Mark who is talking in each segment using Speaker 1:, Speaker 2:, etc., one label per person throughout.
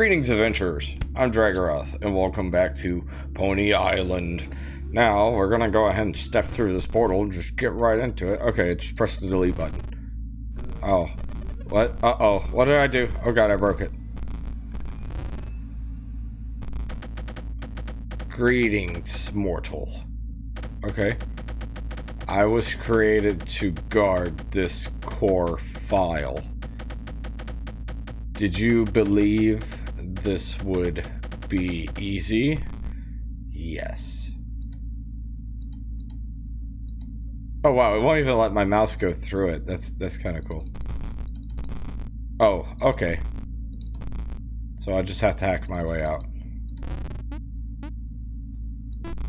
Speaker 1: Greetings, adventurers. I'm Dragaroth, and welcome back to Pony Island. Now, we're gonna go ahead and step through this portal and just get right into it. Okay, just press the delete button. Oh. What? Uh-oh. What did I do? Oh god, I broke it. Greetings, mortal. Okay. I was created to guard this core file. Did you believe this would be easy? Yes. Oh wow, it won't even let my mouse go through it. That's that's kind of cool. Oh, okay. So I just have to hack my way out.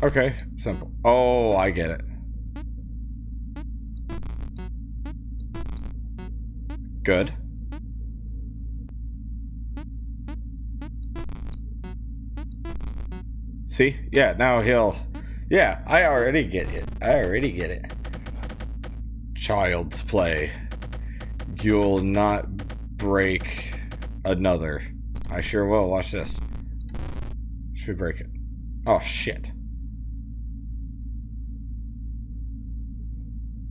Speaker 1: Okay, simple. Oh, I get it. Good. See? Yeah, now he'll... Yeah, I already get it. I already get it. Child's play. You'll not break another. I sure will. Watch this. Should we break it? Oh, shit.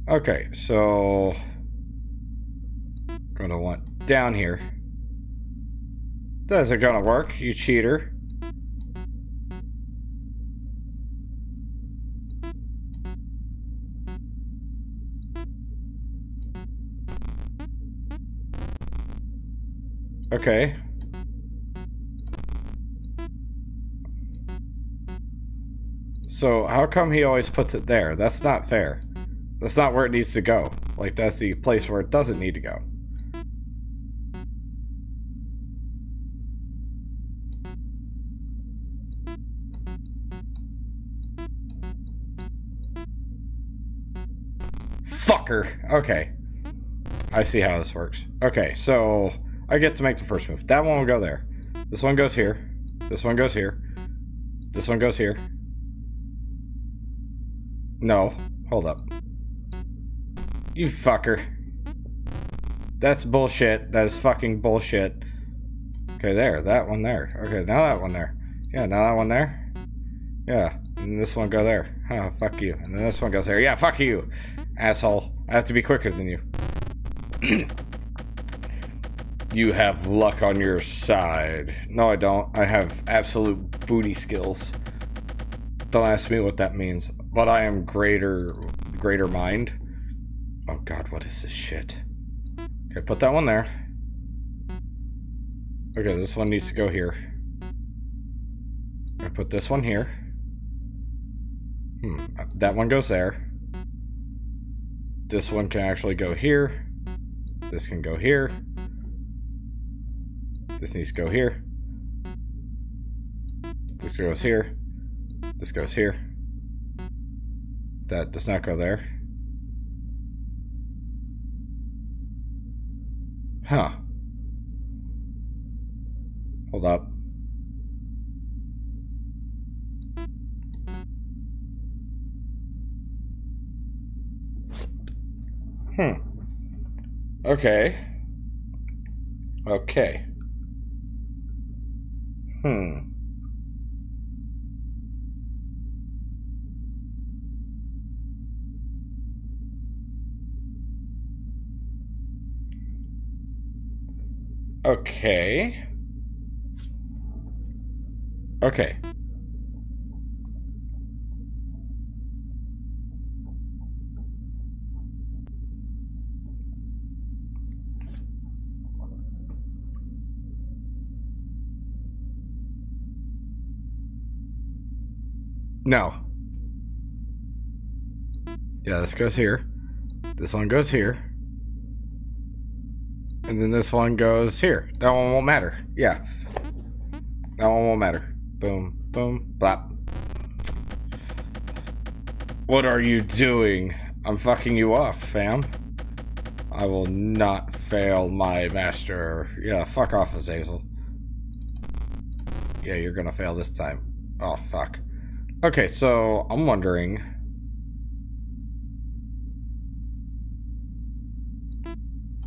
Speaker 1: Okay, so... Gonna want down here. Isn't gonna work, you cheater. Okay. So, how come he always puts it there? That's not fair. That's not where it needs to go. Like, that's the place where it doesn't need to go. Fucker. Okay. I see how this works. Okay, so... I get to make the first move. That one will go there. This one goes here. This one goes here. This one goes here. No. Hold up. You fucker. That's bullshit. That is fucking bullshit. Okay, there. That one there. Okay, now that one there. Yeah, now that one there. Yeah. And this one go there. Oh, fuck you. And then this one goes there. Yeah, fuck you. Asshole. I have to be quicker than you. You have luck on your side. No, I don't. I have absolute booty skills. Don't ask me what that means. But I am greater, greater mind. Oh god, what is this shit? Okay, put that one there. Okay, this one needs to go here. I put this one here. Hmm, that one goes there. This one can actually go here. This can go here. This needs to go here. This goes here. This goes here. That does not go there. Huh. Hold up. Hmm. Okay. Okay. Hmm. Okay. Okay. No. Yeah, this goes here. This one goes here. And then this one goes here. That one won't matter. Yeah. That one won't matter. Boom, boom, blap. What are you doing? I'm fucking you off, fam. I will not fail my master. Yeah, fuck off, Azazel. Yeah, you're gonna fail this time. Oh, fuck. Okay, so I'm wondering.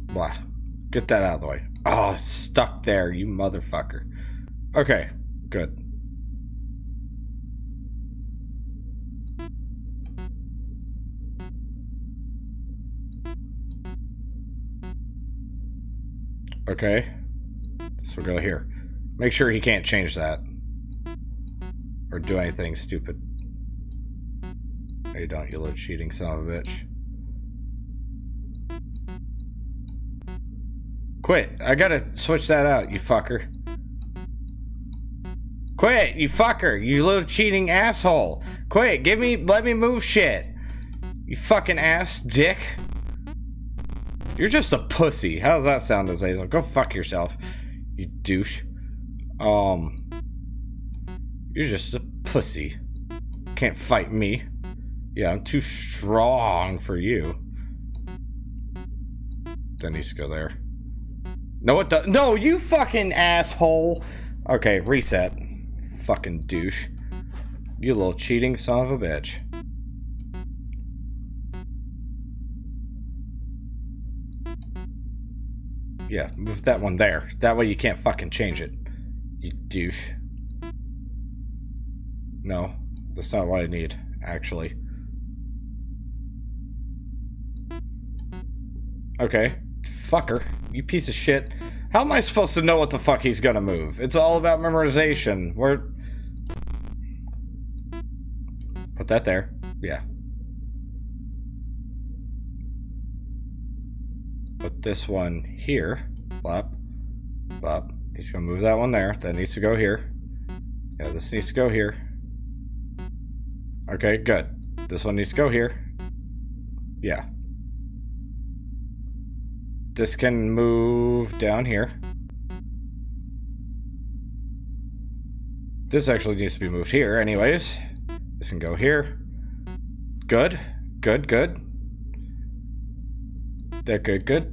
Speaker 1: Blah. Get that out of the way. Oh, stuck there, you motherfucker. Okay, good. Okay. This will go here. Make sure he can't change that. Or do anything stupid. No, you don't, you little cheating son of a bitch. Quit. I gotta switch that out, you fucker. Quit, you fucker. You little cheating asshole. Quit. Give me, let me move shit. You fucking ass dick. You're just a pussy. How does that sound, Azazel? Go fuck yourself, you douche. Um, you're just a pussy. Can't fight me. Yeah, I'm too strong for you. That needs to go there. No, it does. No, you fucking asshole. Okay, reset. Fucking douche. You little cheating son of a bitch. Yeah, move that one there. That way you can't fucking change it. You douche. No, that's not what I need, actually. Okay. Fucker. You piece of shit. How am I supposed to know what the fuck he's gonna move? It's all about memorization. We're... Put that there. Yeah. put this one here. Flap. Flap. He's to move that one there. That needs to go here. Yeah, this needs to go here. Okay, good. This one needs to go here. Yeah. This can move down here. This actually needs to be moved here anyways. This can go here. Good. Good, good. That good, good.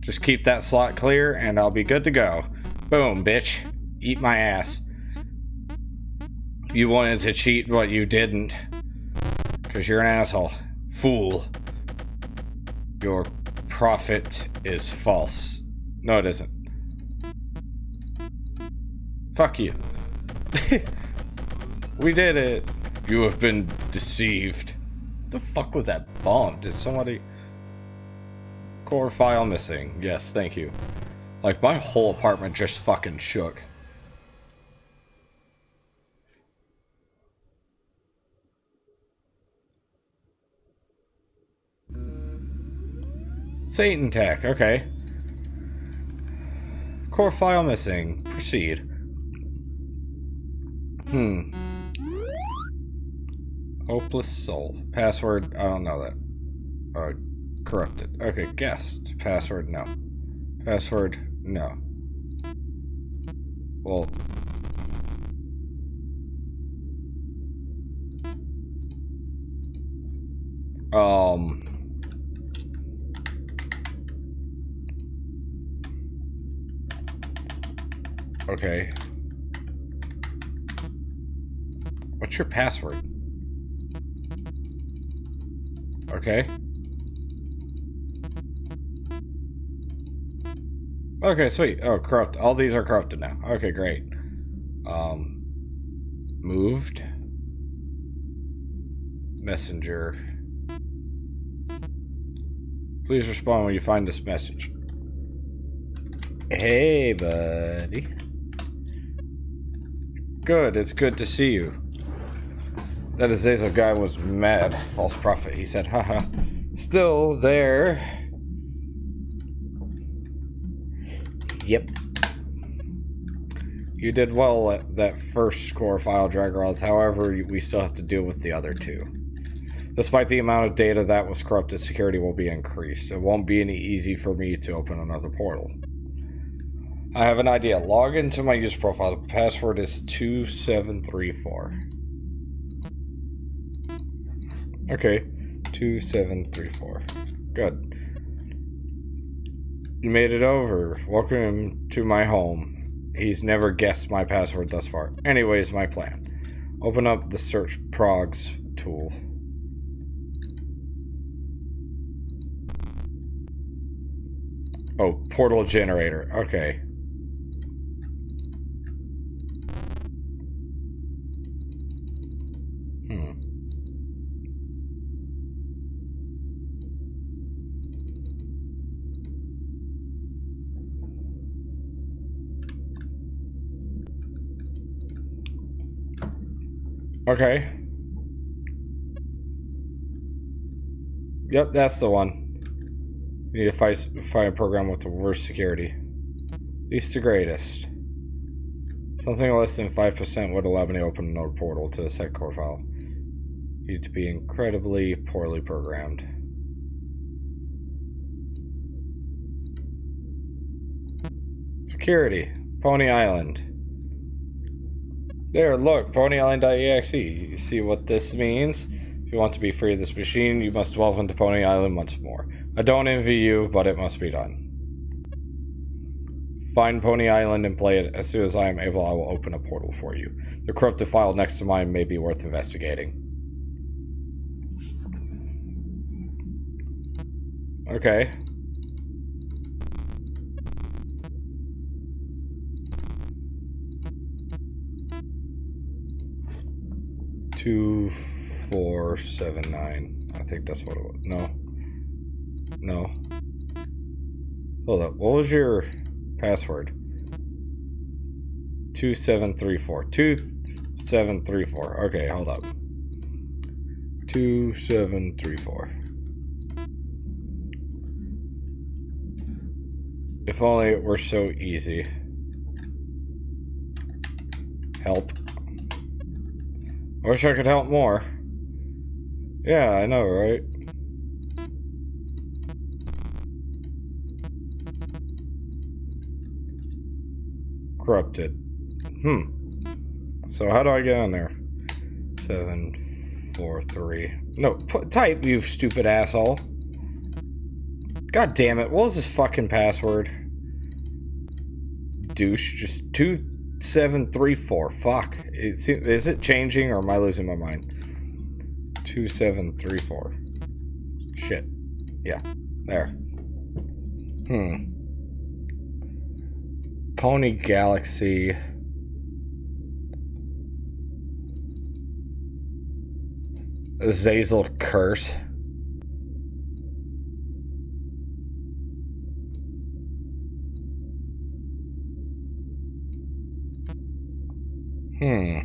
Speaker 1: Just keep that slot clear and I'll be good to go. Boom, bitch. Eat my ass. You wanted to cheat, but you didn't. Because you're an asshole. Fool. Your profit is false. No, it isn't. Fuck you. we did it. You have been deceived. What the fuck was that bomb? Did somebody... Core file missing. Yes, thank you. Like, my whole apartment just fucking shook. Satan tech, okay. Core file missing. Proceed. Hmm. Hopeless soul. Password, I don't know that. Uh, Corrupted. Okay, guest. Password, no. Password, no. Well... Um... Okay. What's your password? Okay. Okay, sweet. Oh, corrupt. All these are corrupted now. Okay, great. Um, moved. Messenger. Please respond when you find this message. Hey, buddy. Good, it's good to see you. That Azazel guy was mad. False prophet, he said. Haha. Still there. Yep. You did well at that first core file Dragaroth, however, we still have to deal with the other two. Despite the amount of data that was corrupted, security will be increased. It won't be any easy for me to open another portal. I have an idea. Log into my user profile. The password is 2734. Okay, 2734. Good. You made it over. Welcome to my home. He's never guessed my password thus far. Anyways, my plan. Open up the search progs tool. Oh, portal generator. Okay. Hmm. Okay. Yep, that's the one. You need to find, find a program with the worst security. Least the greatest. Something less than 5% would allow me to open another portal to the set core file. Need to be incredibly poorly programmed. Security. Pony Island. There, look, PonyIsland.exe. You see what this means? If you want to be free of this machine, you must delve into Pony Island once more. I don't envy you, but it must be done. Find Pony Island and play it. As soon as I am able, I will open a portal for you. The corrupted file next to mine may be worth investigating. Okay. Two, four, seven, nine. I think that's what it was. No. No. Hold up. What was your password? 2734. 2734. Okay, hold up. 2734. If only it were so easy. Help. I wish I could help more. Yeah, I know, right? Corrupted. Hmm. So how do I get on there? Seven, four, three. No, put, type, you stupid asshole. God damn it. What was this fucking password? Douche. Just two, seven, four. Fuck. Is it changing or am I losing my mind? Two, seven, three, four. Shit. Yeah. There. Hmm. Pony Galaxy. Zazel Curse. Hmm.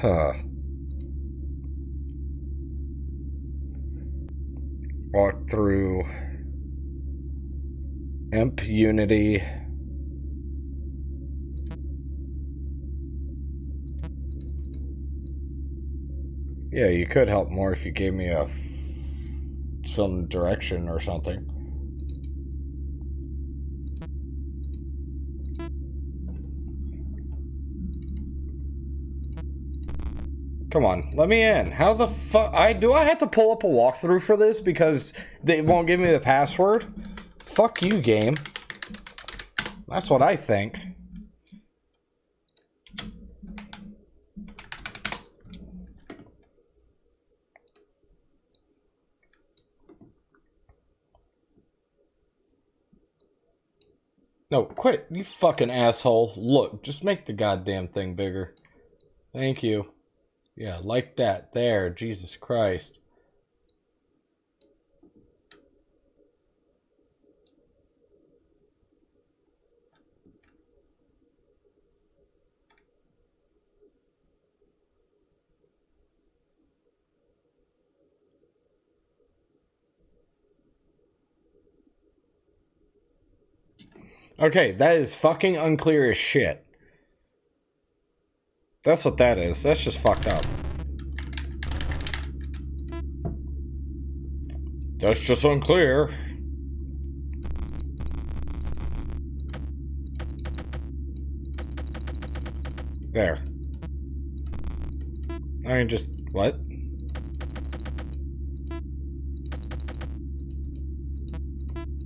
Speaker 1: Huh. walk through imp unity yeah you could help more if you gave me a some direction or something Come on, let me in. How the fuck? I do I have to pull up a walkthrough for this because they won't give me the password? Fuck you, game. That's what I think. No, quit, you fucking asshole. Look, just make the goddamn thing bigger. Thank you. Yeah, like that. There. Jesus Christ. Okay, that is fucking unclear as shit. That's what that is. That's just fucked up. That's just unclear. There. I can just... What?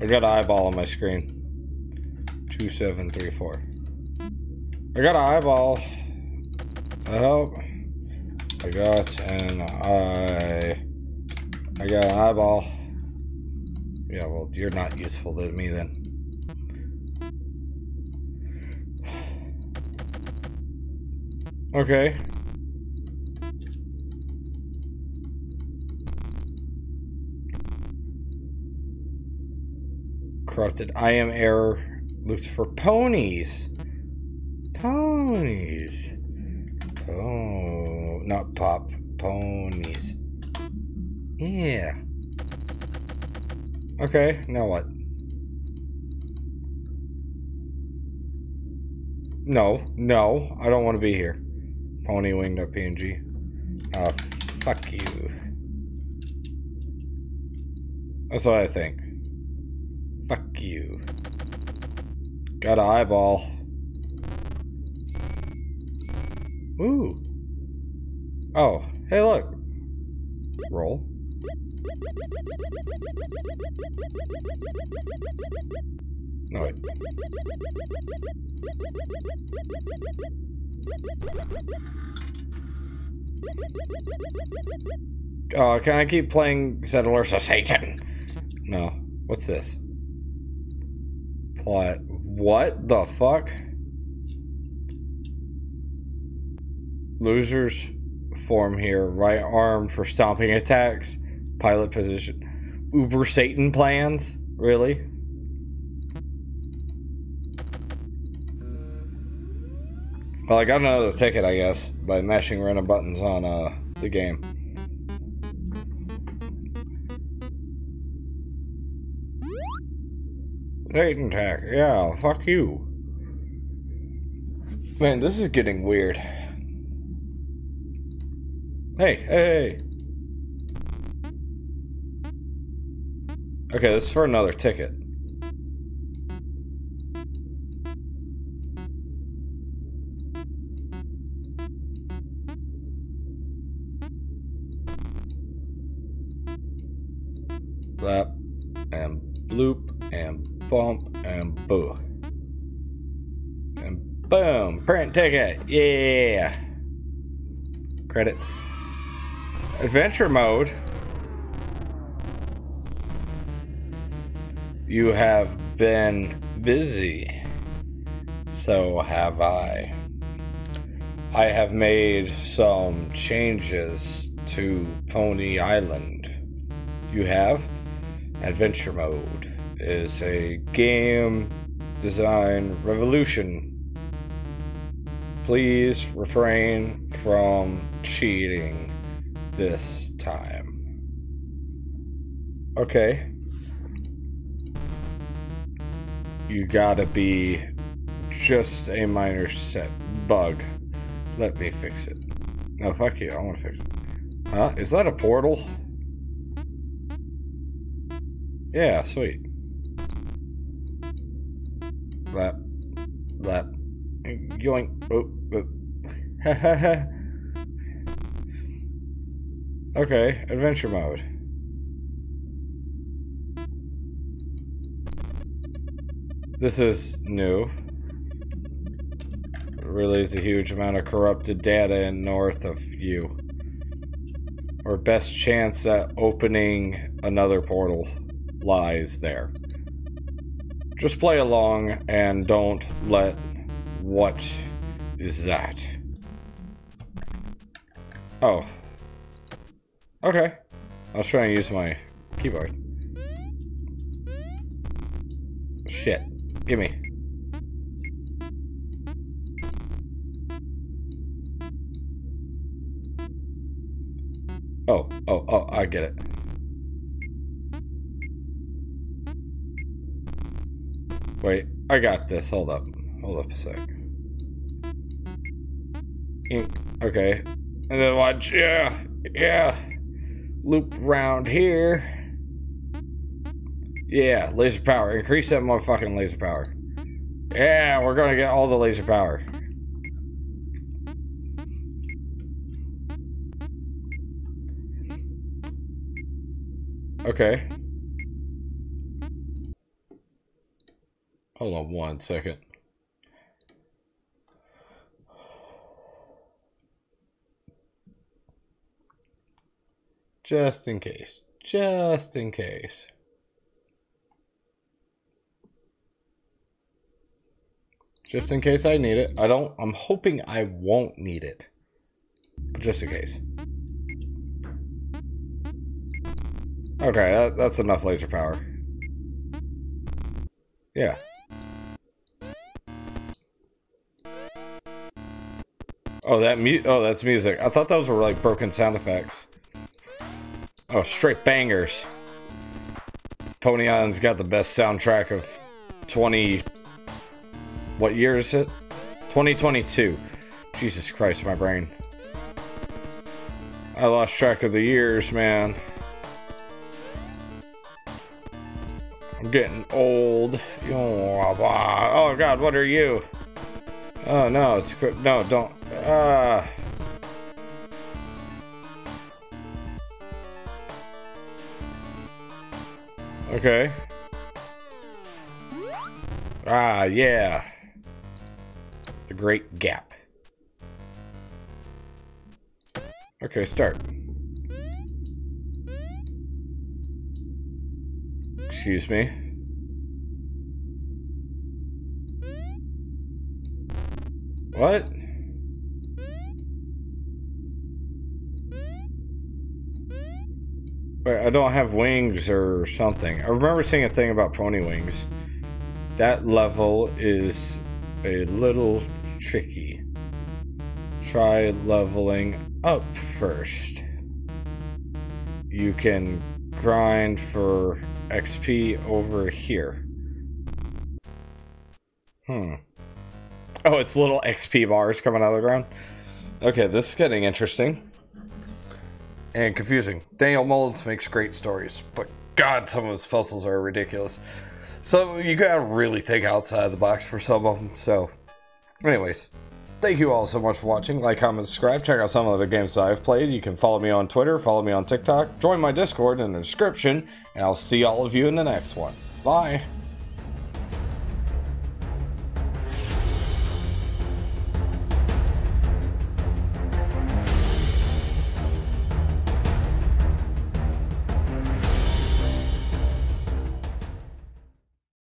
Speaker 1: I got an eyeball on my screen. 2734. I got an eyeball. Hope. I got an eye. I got an eyeball. Yeah, well, you're not useful to me then. Okay. Corrupted. I am error. Looks for ponies. Ponies. Oh, not pop. Ponies. Yeah. Okay, now what? No, no, I don't want to be here. Pony winged up PNG. Oh, ah, fuck you. That's what I think. Fuck you. Got an eyeball. Ooh. Oh, hey look. Roll. No, wait. Oh, can I keep playing Settlers of Satan? No. What's this? Plot. What the fuck? Losers form here. Right arm for stomping attacks. Pilot position. Uber Satan plans? Really? Well, I got another ticket, I guess, by mashing random buttons on uh, the game. Satan tech, yeah, fuck you. Man, this is getting weird. Hey, hey, hey. Okay, this is for another ticket. Blap, and bloop, and bump, and boo. And boom, print ticket, yeah. Credits. Adventure mode. You have been busy. So have I. I have made some changes to Pony Island. You have? Adventure mode is a game design revolution. Please refrain from cheating this time. Okay. You gotta be just a minor set bug. Let me fix it. No, fuck you. I want to fix it. Huh? Is that a portal? Yeah, sweet. Lap. Lap. Yoink. Oh, oh. okay, adventure mode. This is new. Relays a huge amount of corrupted data in north of you. Or best chance at opening another portal lies there. Just play along and don't let what is that? Oh. Okay. I was trying to use my keyboard. Shit. Gimme. Oh, oh, oh, I get it. Wait, I got this. Hold up. Hold up a sec. Ink. Okay. And then watch. Yeah. Yeah. Loop around here. Yeah, laser power. Increase that motherfucking laser power. Yeah, we're gonna get all the laser power. Okay. Hold on one second. Just in case. Just in case. Just in case I need it. I don't, I'm hoping I won't need it. But just in case. Okay, that, that's enough laser power. Yeah. Oh, that mu- oh, that's music. I thought those were like broken sound effects. Oh, straight bangers. Pony Island's got the best soundtrack of 20 what year is it? 2022. Jesus Christ, my brain. I lost track of the years, man. I'm getting old. Oh god, what are you? Oh no, it's no, don't. Ah. Okay. Ah, yeah. The Great Gap. Okay, start. Excuse me. What? Wait, I don't have wings or something. I remember seeing a thing about pony wings. That level is a little tricky. Try leveling up first. You can grind for XP over here. Hmm. Oh, it's little XP bars coming out of the ground. Okay, this is getting interesting. And confusing. Daniel Mullins makes great stories, but god, some of his puzzles are ridiculous. So you gotta really think outside the box for some of them, so Anyways, thank you all so much for watching. Like, comment, subscribe. Check out some of the games that I've played. You can follow me on Twitter, follow me on TikTok, join my Discord in the description, and I'll see all of you in the next one. Bye.